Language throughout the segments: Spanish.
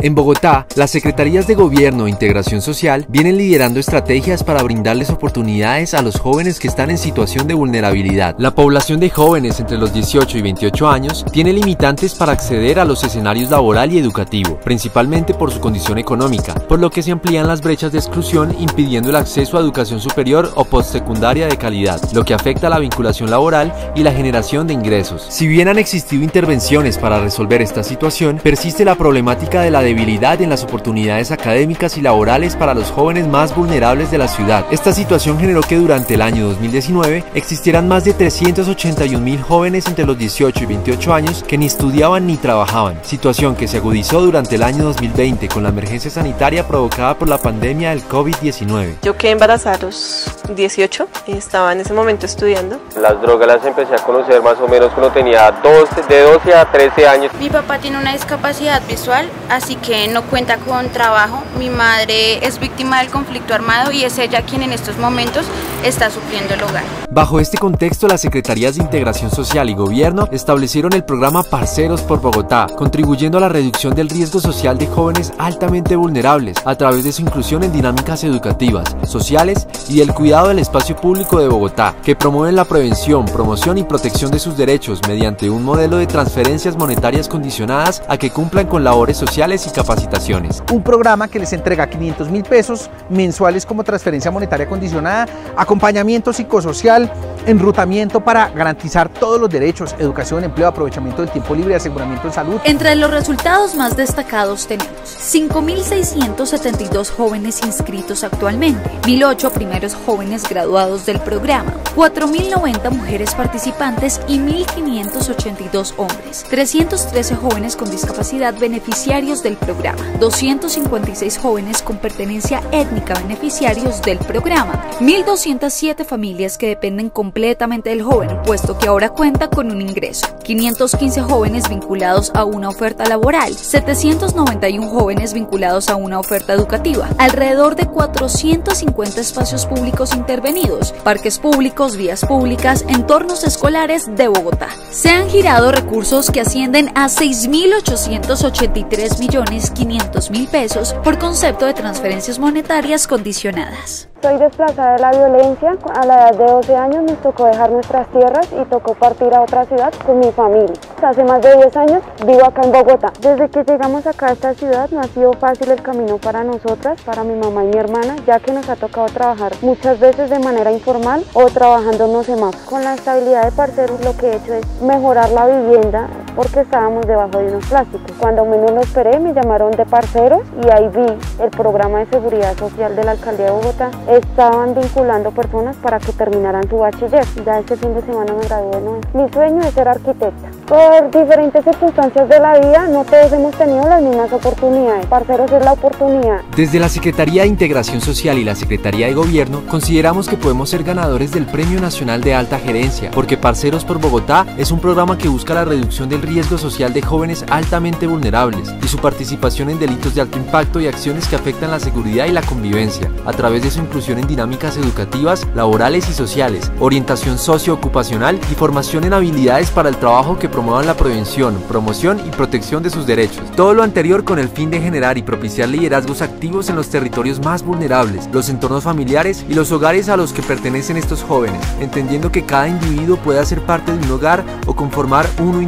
En Bogotá, las Secretarías de Gobierno e Integración Social vienen liderando estrategias para brindarles oportunidades a los jóvenes que están en situación de vulnerabilidad. La población de jóvenes entre los 18 y 28 años tiene limitantes para acceder a los escenarios laboral y educativo, principalmente por su condición económica, por lo que se amplían las brechas de exclusión impidiendo el acceso a educación superior o postsecundaria de calidad, lo que afecta a la vinculación laboral y la generación de ingresos. Si bien han existido intervenciones para resolver esta situación, persiste la problemática de la debilidad en las oportunidades académicas y laborales para los jóvenes más vulnerables de la ciudad. Esta situación generó que durante el año 2019 existieran más de 381 mil jóvenes entre los 18 y 28 años que ni estudiaban ni trabajaban, situación que se agudizó durante el año 2020 con la emergencia sanitaria provocada por la pandemia del COVID-19. Yo quedé embarazada a los 18 y estaba en ese momento estudiando. Las drogas las empecé a conocer más o menos cuando tenía 12, de 12 a 13 años. Mi papá tiene una discapacidad visual, así que no cuenta con trabajo. Mi madre es víctima del conflicto armado y es ella quien en estos momentos está supliendo el hogar. Bajo este contexto, las Secretarías de Integración Social y Gobierno establecieron el programa Parceros por Bogotá, contribuyendo a la reducción del riesgo social de jóvenes altamente vulnerables a través de su inclusión en dinámicas educativas, sociales y el cuidado del espacio público de Bogotá, que promueven la prevención, promoción y protección de sus derechos mediante un modelo de transferencias monetarias condicionadas a que cumplan con labores sociales capacitaciones. Un programa que les entrega 500 mil pesos mensuales como transferencia monetaria condicionada, acompañamiento psicosocial, enrutamiento para garantizar todos los derechos, educación, empleo, aprovechamiento del tiempo libre, aseguramiento en salud. Entre los resultados más destacados tenemos 5.672 jóvenes inscritos actualmente, 1.008 primeros jóvenes graduados del programa, 4.090 mujeres participantes y 1.582 hombres, 313 jóvenes con discapacidad beneficiarios del programa, 256 jóvenes con pertenencia étnica beneficiarios del programa, 1.207 familias que dependen completamente del joven, puesto que ahora cuenta con un ingreso, 515 jóvenes vinculados a una oferta laboral, 791 jóvenes vinculados a una oferta educativa, alrededor de 450 espacios públicos intervenidos, parques públicos, vías públicas, entornos escolares de Bogotá. Se han girado recursos que ascienden a 6.883 millones 500 mil pesos por concepto de transferencias monetarias condicionadas. Soy desplazada de la violencia. A la edad de 12 años nos tocó dejar nuestras tierras y tocó partir a otra ciudad con mi familia. Hace más de 10 años vivo acá en Bogotá. Desde que llegamos acá a esta ciudad no ha sido fácil el camino para nosotras, para mi mamá y mi hermana, ya que nos ha tocado trabajar muchas veces de manera informal o trabajando no semáforos. Con la estabilidad de parceros lo que he hecho es mejorar la vivienda porque estábamos debajo de unos plásticos. Cuando menos lo esperé me llamaron de parceros y ahí vi el programa de seguridad social de la alcaldía de Bogotá estaban vinculando personas para que terminaran su bachiller. Ya este fin de semana me gradué ¿no? Mi sueño es ser arquitecta. Por diferentes circunstancias de la vida, no todos hemos tenido las mismas oportunidades. Parceros es la oportunidad. Desde la Secretaría de Integración Social y la Secretaría de Gobierno, consideramos que podemos ser ganadores del Premio Nacional de Alta Gerencia, porque Parceros por Bogotá es un programa que busca la reducción del riesgo social de jóvenes altamente vulnerables y su participación en delitos de alto impacto y acciones que afectan la seguridad y la convivencia, a través de su inclusión en dinámicas educativas, laborales y sociales, orientación socioocupacional y formación en habilidades para el trabajo que promuevan la prevención, promoción y protección de sus derechos. Todo lo anterior con el fin de generar y propiciar liderazgos activos en los territorios más vulnerables, los entornos familiares y los hogares a los que pertenecen estos jóvenes, entendiendo que cada individuo puede ser parte de un hogar o conformar uno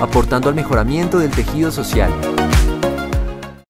aportando al mejoramiento del tejido social.